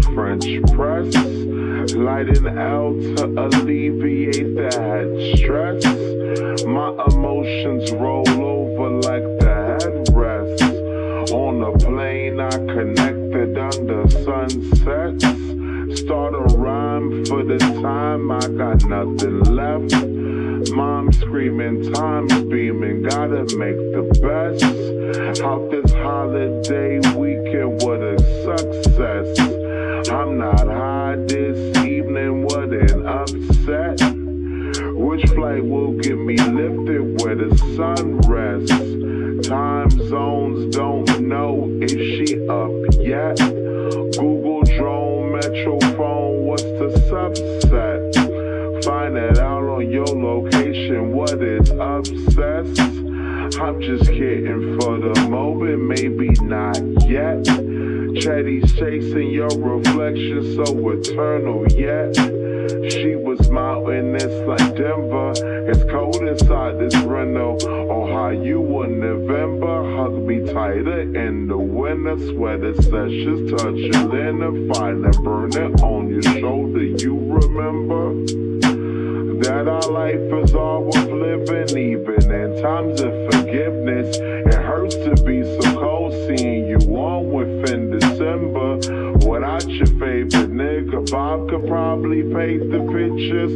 French press. lighting out to alleviate that stress. My emotions roll over like the headrest. On a plane, I connected under sunsets. Start a rhyme for the time, I got nothing left. Mom screaming, time's beaming, gotta make the best. Out this holiday weekend, what a success. light will get me lifted where the sun rests. Time zones don't know if she up yet. Google drone, metro phone, what's the subset? Find it out on your location, what is obsessed? I'm just kidding for the moment, maybe not yet. Chatty's chasing your reflection, so eternal yet. She was mountain, it's like Denver. It's cold inside this Reno. Ohio in November, hug me tighter in the winter. Sweater sessions touching in the fire, burning on your shoulder. You remember? that our life is all worth living, even in times of forgiveness. It hurts to be so cold seeing you on within December. Without your favorite nigga, Bob could probably paint the pictures.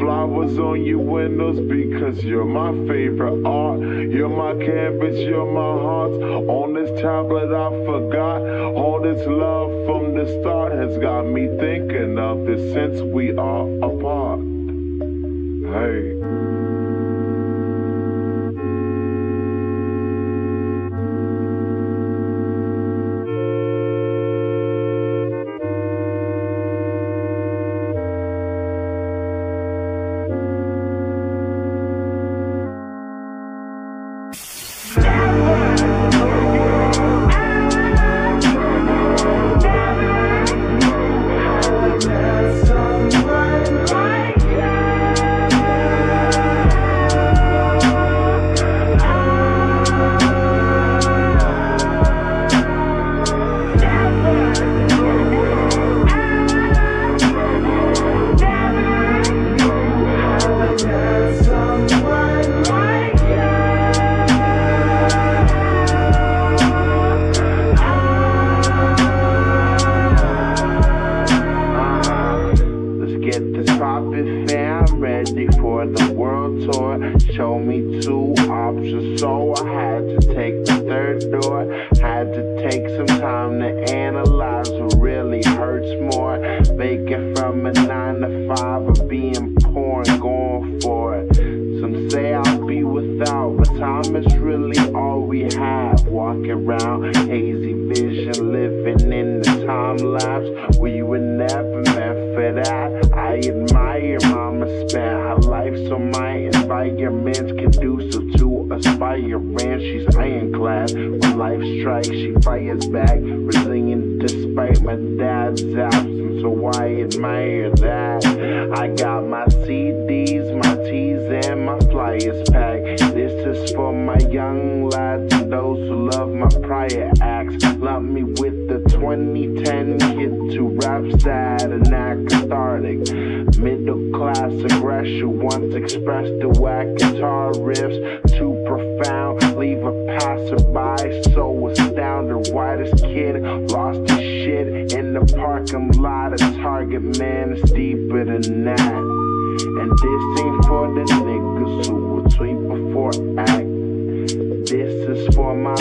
Flowers on your windows because you're my favorite art. You're my canvas, you're my heart. On this tablet, I forgot all this love from the start has got me thinking of this since we are apart. Hey. me two options, so I had to take the third door. Had to take some time to analyze what really hurts more. Making from a nine to five or being poor and going for it. Some say I'll be without, but time is really all we have. Walking around, hazy vision, living in the time lapse. We were never meant for that. I admire mama spent life, so my environment's conducive to aspiring. She's ironclad when life strikes, she fires back, resilient despite my dad's absence. So I admire that. I got my CDs, my T's and my flyers packed. This is for my young lads and those who love my prior acts. Love me with the 2010 kid to rap sad and act cathartic. Middle class aggression once expressed to whack guitar riffs too profound. Leave a passerby so astounded. Why this kid lost his shit in the parking lot of Target? Man, it's deeper than that. And this ain't for the niggas who will tweet before act. This is for my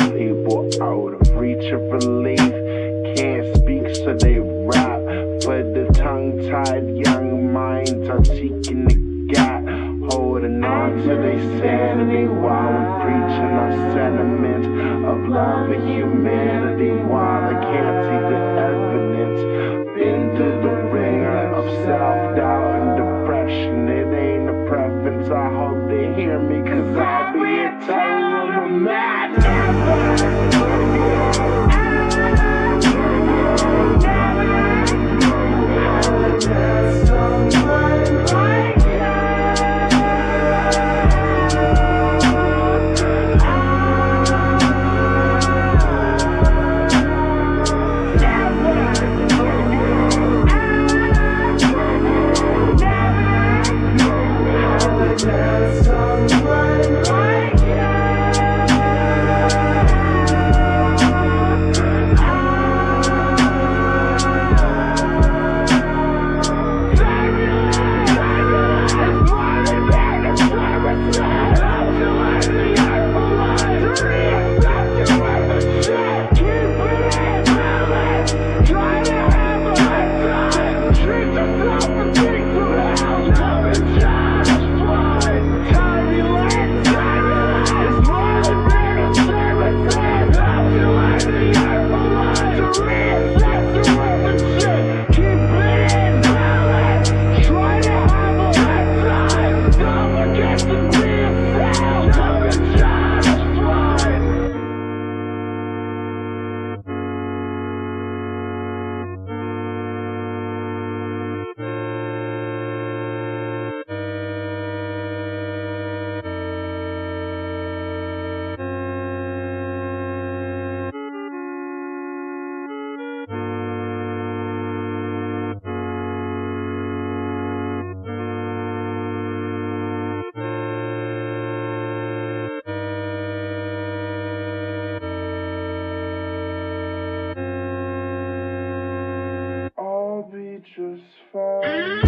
just fine.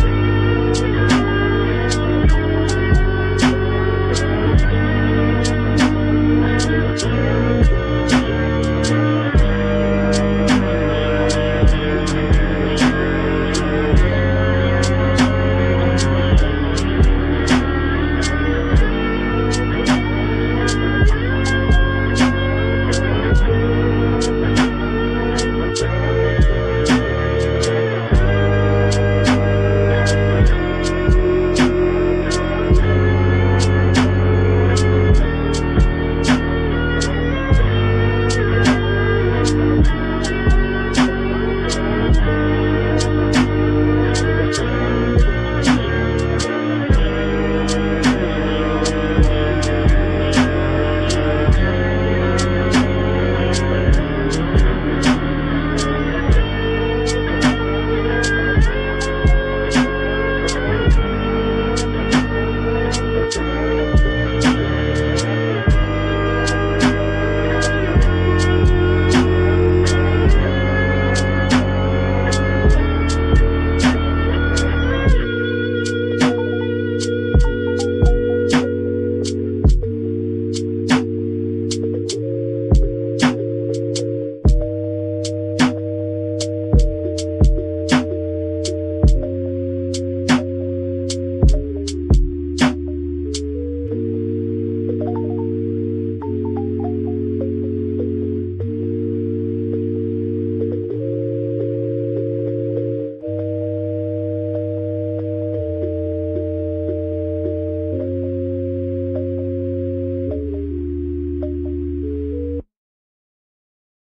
Thank you.